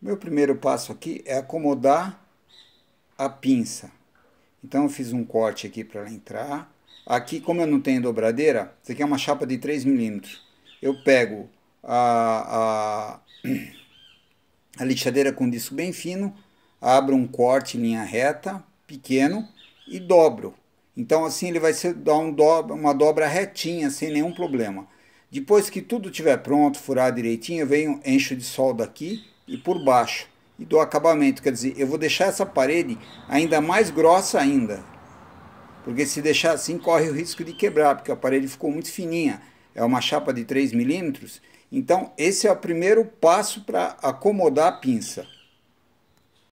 Meu primeiro passo aqui é acomodar a pinça. Então eu fiz um corte aqui para ela entrar. Aqui, como eu não tenho dobradeira, isso aqui é uma chapa de 3 milímetros. Eu pego a, a, a lixadeira com disco bem fino, abro um corte em linha reta, pequeno, e dobro. Então assim ele vai ser, dar um dobra, uma dobra retinha, sem nenhum problema. Depois que tudo estiver pronto, furar direitinho, eu venho, encho de solda aqui e por baixo e do acabamento. Quer dizer, eu vou deixar essa parede ainda mais grossa ainda. Porque se deixar assim, corre o risco de quebrar, porque a parede ficou muito fininha. É uma chapa de 3 milímetros. Então, esse é o primeiro passo para acomodar a pinça.